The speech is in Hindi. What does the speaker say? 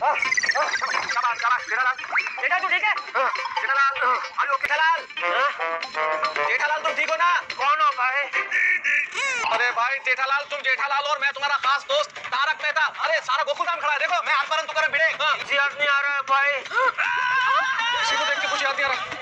शाबाश शाबाश जेठालाल तू ठीक है। जेठालाल जेठालाल जेठालाल तुम ठीक हो। ना कौन हो। भाई अरे भाई जेठालाल तुम जेठालाल और मैं तुम्हारा खास दोस्त तारक मेहता अरे सारा गोकुल धाम खड़ा है। देखो मैं हाथ पर तो भिड़े जी याद नहीं आ रहा है। भाई को देख के कुछ याद नहीं आ रहा